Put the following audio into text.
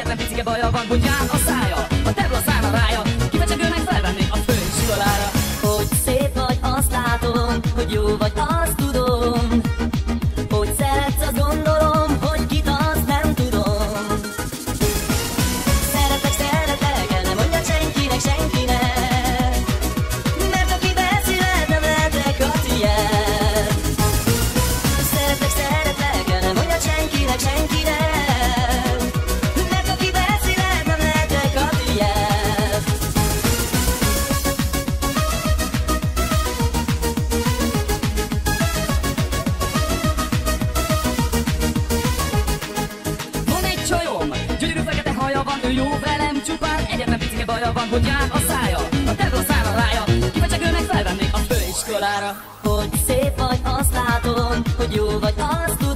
picike baja van, jár a szája. A tebla szállna rája, kivecsegőnek felvennék a főiskolára Hogy szép vagy, azt látom, hogy jó vagy, jó velem csupán. Egyetlen picike baja van, hogy jár a szája. A tebla szállna rája, kivecsegőnek felvennék a főiskolára. Hogy szép vagy, azt látom, hogy jó vagy, azt tudom